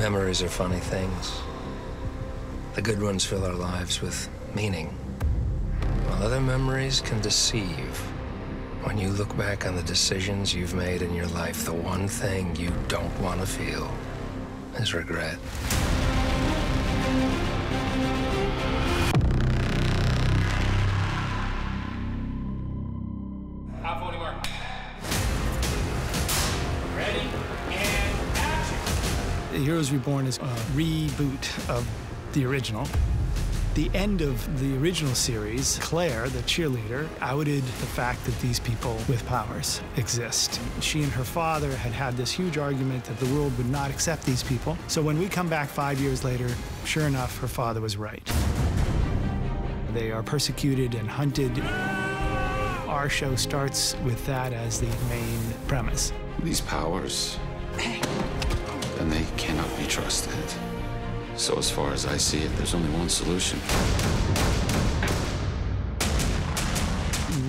Memories are funny things. The good ones fill our lives with meaning, while other memories can deceive. When you look back on the decisions you've made in your life, the one thing you don't want to feel is regret. Heroes Reborn is a reboot of the original. The end of the original series, Claire, the cheerleader, outed the fact that these people with powers exist. She and her father had had this huge argument that the world would not accept these people. So when we come back five years later, sure enough, her father was right. They are persecuted and hunted. Our show starts with that as the main premise. These powers, and they cannot be trusted. So as far as I see it, there's only one solution.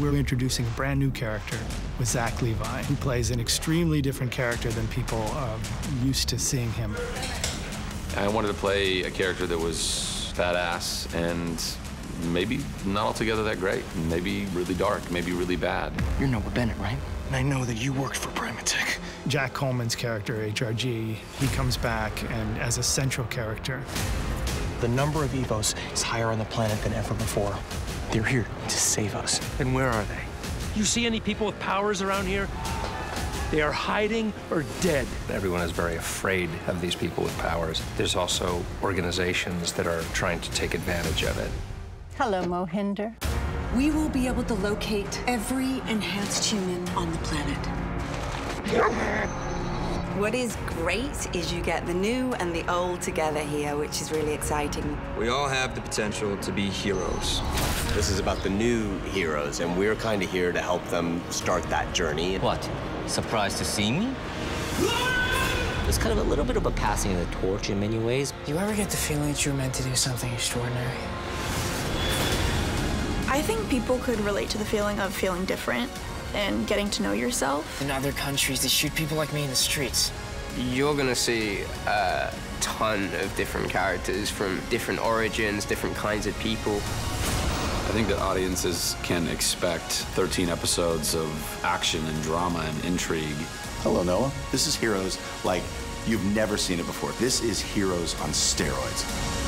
We're introducing a brand new character with Zach Levi, who plays an extremely different character than people are used to seeing him. I wanted to play a character that was badass and maybe not altogether that great. Maybe really dark, maybe really bad. You're Noah Bennett, right? And I know that you worked for Primatech. Jack Coleman's character, HRG, he comes back and as a central character. The number of Evos is higher on the planet than ever before. They're here to save us. And where are they? You see any people with powers around here? They are hiding or dead. Everyone is very afraid of these people with powers. There's also organizations that are trying to take advantage of it. Hello, Mohinder. We will be able to locate every enhanced human on the planet. What is great is you get the new and the old together here, which is really exciting. We all have the potential to be heroes. This is about the new heroes, and we're kind of here to help them start that journey. What? Surprised to see me? It's kind of a little bit of a passing of the torch in many ways. Do you ever get the feeling that you were meant to do something extraordinary? I think people could relate to the feeling of feeling different and getting to know yourself. In other countries, they shoot people like me in the streets. You're gonna see a ton of different characters from different origins, different kinds of people. I think that audiences can expect 13 episodes of action and drama and intrigue. Hello, Noah. This is Heroes like you've never seen it before. This is Heroes on steroids.